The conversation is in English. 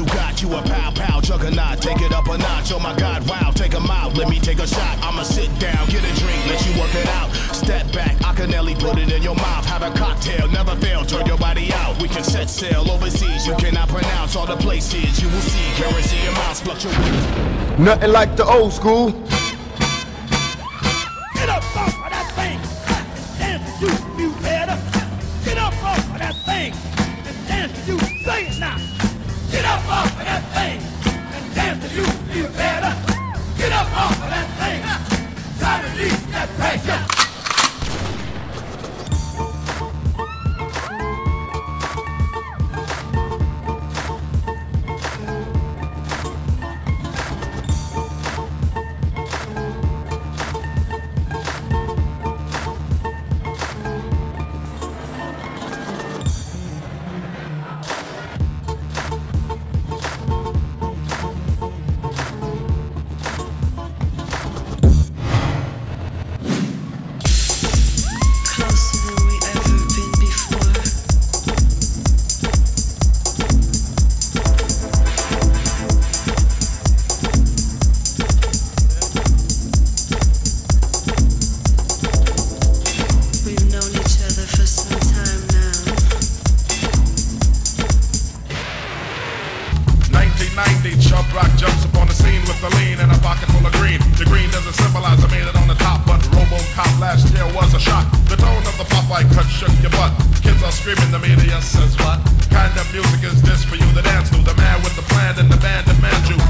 you got. You a pow pow juggernaut. Take it up a notch. Oh my God, wow. Take 'em out. Let me take a shot. I'ma sit down, get a drink, let you work it out. Step back, I can nearly put it in your mouth. Have a cocktail, never fail. Turn your body out. We can set sail overseas. You cannot pronounce all the places you will see. Currency amounts fluctuate. Nothing like the old school. Get up off of that thing and dance you, you better. Get up off of that thing and dance you. Say it now. Try Indeed, Sharp Rock jumps upon the scene with a lean and a pocket full of green. The green doesn't symbolize I made it on the top, but RoboCop last year was a shock. The tone of the Popeye cut shook your butt. Kids are screaming, the media says what? Kind of music is this for you to dance to? The man with the plan and the band demand you.